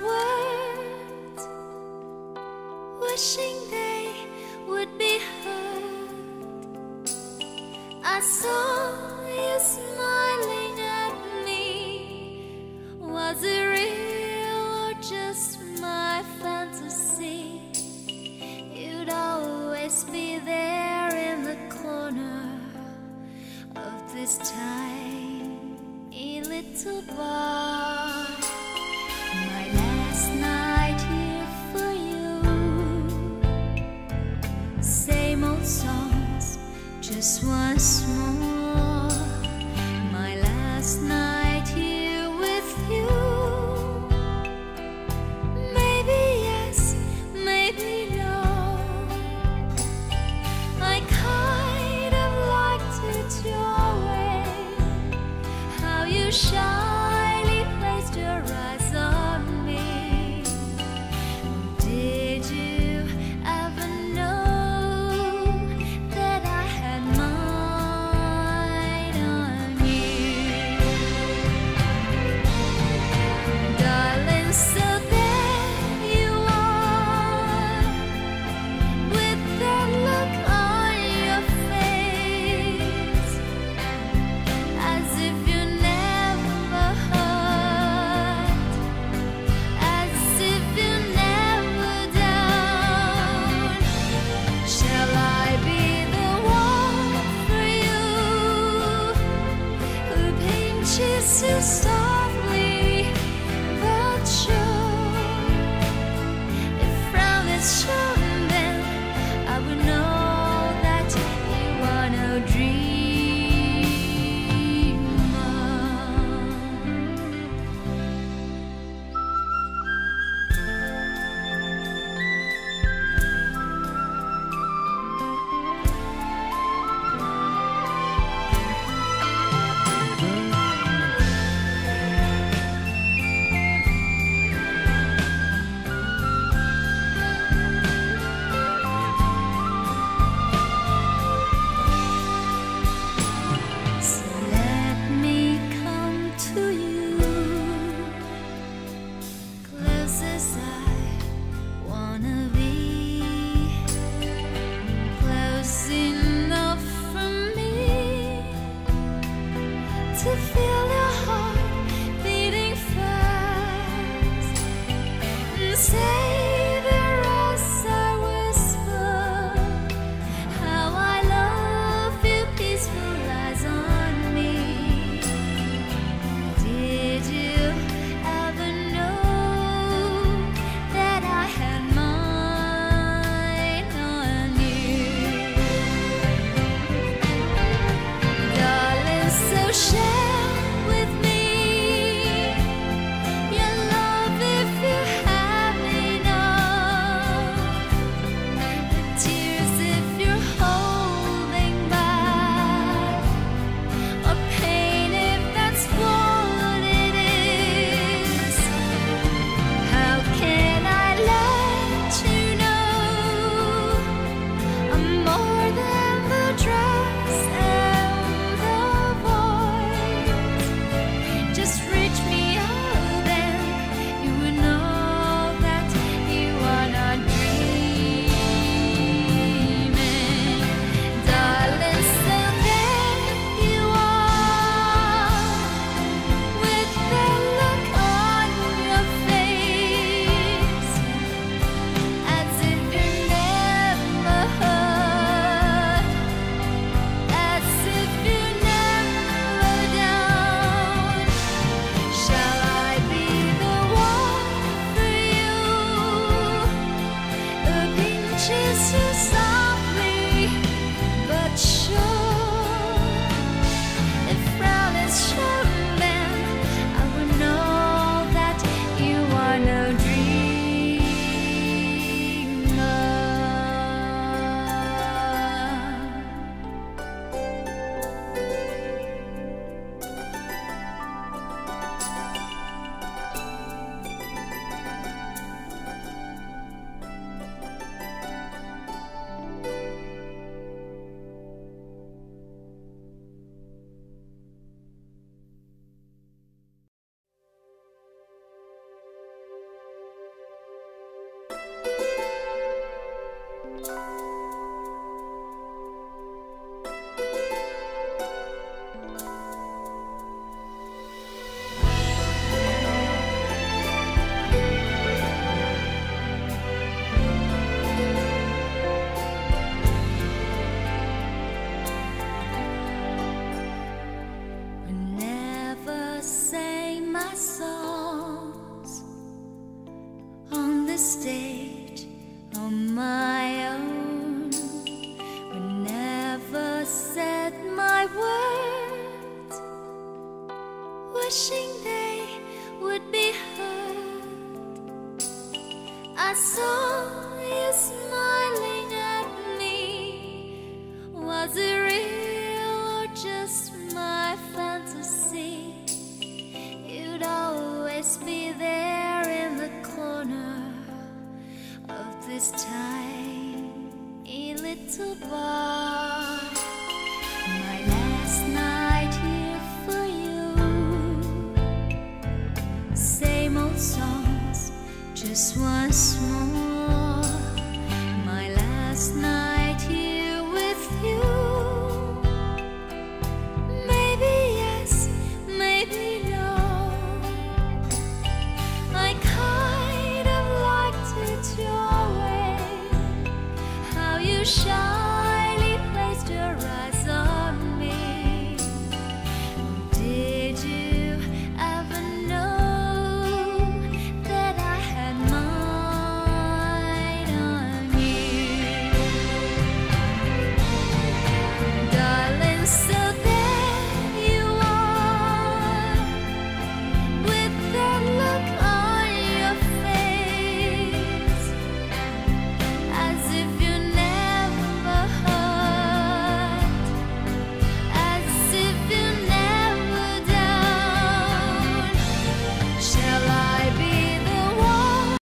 words, wishing they would be heard. I saw you smiling at me. Was it real or just my fantasy? You'd always be. this was my. stage on my own. But never said my words, wishing they would be heard. I saw. Little